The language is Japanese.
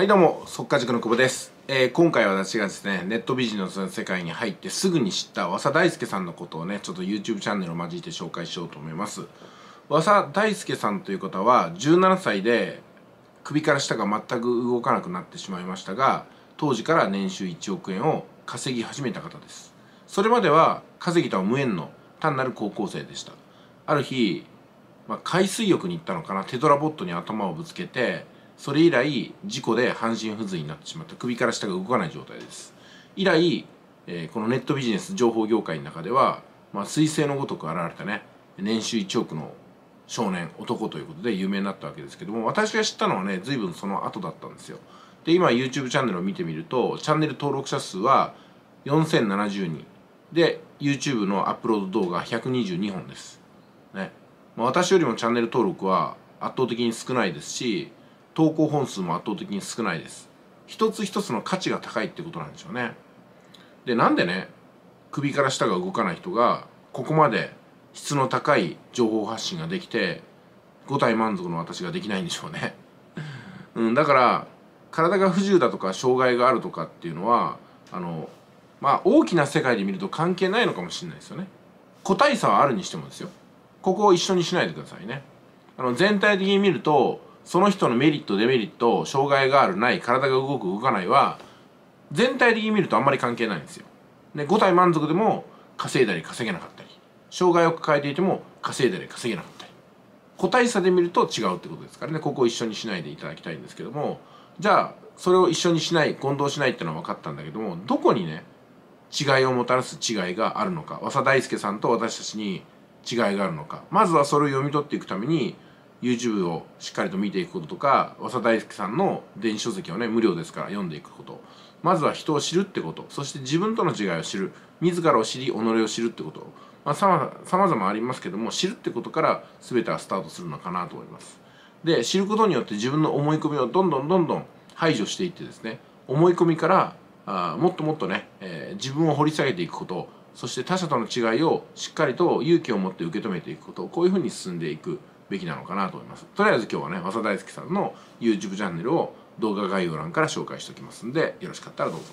はいどうも速稼塾の久保です、えー今回私がですねネットビジネスの世界に入ってすぐに知った和佐大輔さんのことをねちょっと YouTube チャンネルを交えて紹介しようと思います。和佐大輔さんという方は17歳で首から下が全く動かなくなってしまいましたが当時から年収1億円を稼ぎ始めた方です。それまでは稼ぎとは無縁の単なる高校生でした。ある日、まあ、海水浴に行ったのかなテトラボットに頭をぶつけてそれ以来事故で半身不随になってしまった。首から下が動かない状態です。以来、えーこのネットビジネス情報業界の中では、まあ、彗星のごとく現れたね。年収1億の少年男ということで有名になったわけですけども私が知ったのはね随分その後だったんですよ。で今 YouTube チャンネルを見てみるとチャンネル登録者数は4070人。で YouTube のアップロード動画122本です。ね、まあ、私よりもチャンネル登録は圧倒的に少ないですし投稿本数も圧倒的に少ないです。一つ一つの価値が高いってことなんでしょうね。でなんでね首から下が動かない人がここまで質の高い情報発信ができて五体満足の私ができないんでしょうね、うん、だから体が不自由だとか障害があるとかっていうのはあのまあ大きな世界で見ると関係ないのかもしれないですよね。個体差はあるにしてもですよ。ここを一緒にしないでくださいね。あの全体的に見るとその人のメリットデメリット障害があるない体が動く動かないは全体的に見るとあんまり関係ないんですよ。で5体満足でも稼いだり稼げなかったり障害を抱えていても稼いだり稼げなかったり。個体差で見ると違うってことですからね。ここを一緒にしないでいただきたいんですけども。じゃあそれを一緒にしない混同しないっていうのは分かったんだけどもどこにね違いをもたらす違いがあるのか。和佐大輔さんと私たちに違いがあるのか。まずはそれを読み取っていくために YouTube をしっかりと見ていくこととか和佐大輔さんの電子書籍をね無料ですから読んでいくこと。まずは人を知るってこと。そして自分との違いを知る。自らを知り己を知るってこと。まあさまざまありますけども知るってことから全てはスタートするのかなと思います。で知ることによって自分の思い込みをどんどんどんどん排除していってですね思い込みからあもっともっとね、えー自分を掘り下げていくこと。そして他者との違いをしっかりと勇気を持って受け止めていくこと。こういうふうに進んでいく。べきなのかなと思います。とりあえず今日はね和田大輔さんの YouTube チャンネルを動画概要欄から紹介しておきますんでよろしかったらどうぞ。